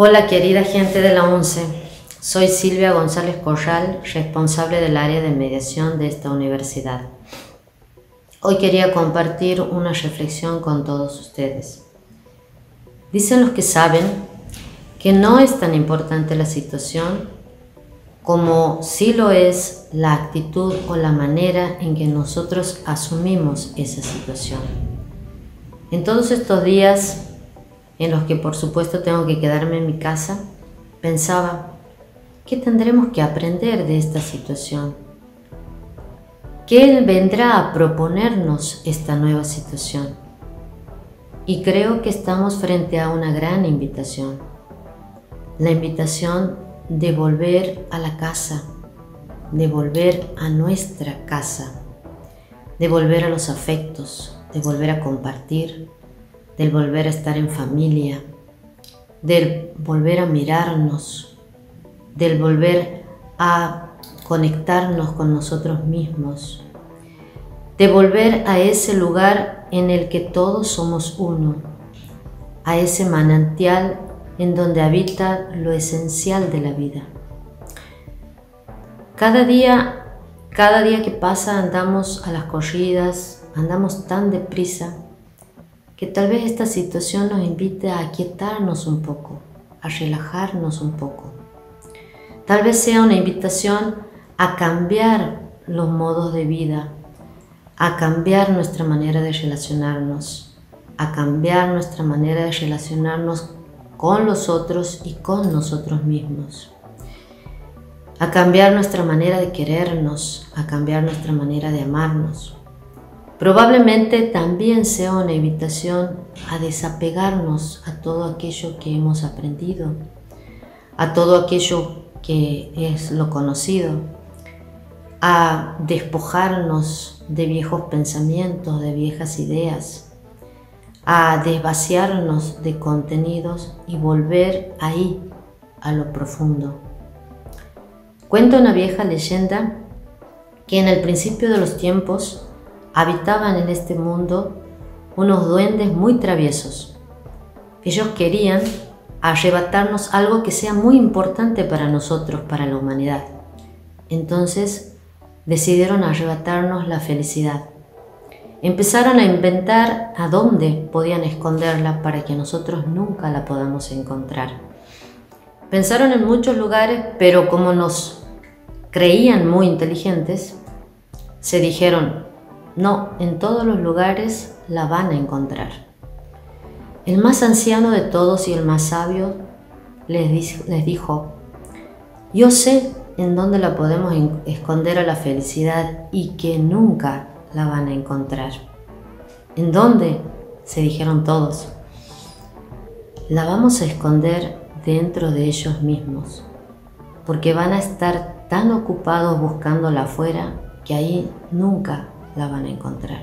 Hola querida gente de la ONCE, soy Silvia González Corral, responsable del área de mediación de esta universidad. Hoy quería compartir una reflexión con todos ustedes. Dicen los que saben que no es tan importante la situación como sí lo es la actitud o la manera en que nosotros asumimos esa situación. En todos estos días en los que por supuesto tengo que quedarme en mi casa, pensaba, ¿qué tendremos que aprender de esta situación? ¿Qué vendrá a proponernos esta nueva situación? Y creo que estamos frente a una gran invitación, la invitación de volver a la casa, de volver a nuestra casa, de volver a los afectos, de volver a compartir, de volver a estar en familia, del volver a mirarnos, del volver a conectarnos con nosotros mismos, de volver a ese lugar en el que todos somos uno, a ese manantial en donde habita lo esencial de la vida. Cada día, cada día que pasa andamos a las corridas, andamos tan deprisa, que tal vez esta situación nos invite a aquietarnos un poco, a relajarnos un poco. Tal vez sea una invitación a cambiar los modos de vida, a cambiar nuestra manera de relacionarnos, a cambiar nuestra manera de relacionarnos con los otros y con nosotros mismos. A cambiar nuestra manera de querernos, a cambiar nuestra manera de amarnos. Probablemente también sea una invitación a desapegarnos a todo aquello que hemos aprendido, a todo aquello que es lo conocido, a despojarnos de viejos pensamientos, de viejas ideas, a desvaciarnos de contenidos y volver ahí, a lo profundo. Cuenta una vieja leyenda que en el principio de los tiempos habitaban en este mundo unos duendes muy traviesos. Ellos querían arrebatarnos algo que sea muy importante para nosotros, para la humanidad. Entonces decidieron arrebatarnos la felicidad empezaron a inventar a dónde podían esconderla para que nosotros nunca la podamos encontrar. Pensaron en muchos lugares, pero como nos creían muy inteligentes, se dijeron, no, en todos los lugares la van a encontrar. El más anciano de todos y el más sabio les, dijo, yo sé en dónde la podemos esconder a la felicidad y que nunca la van a encontrar. ¿En dónde? se dijeron todos. La vamos a esconder dentro de ellos mismos, porque van a estar tan ocupados buscándola afuera que ahí nunca la van a encontrar.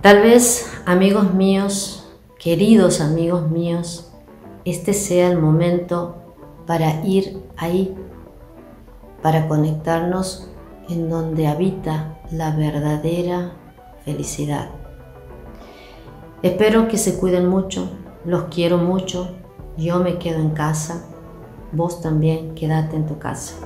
Tal vez, amigos míos, queridos amigos míos, este sea el momento para ir ahí, para conectarnos en donde habita la verdadera felicidad. Espero que se cuiden mucho, los quiero mucho, yo me quedo en casa, vos también quédate en tu casa.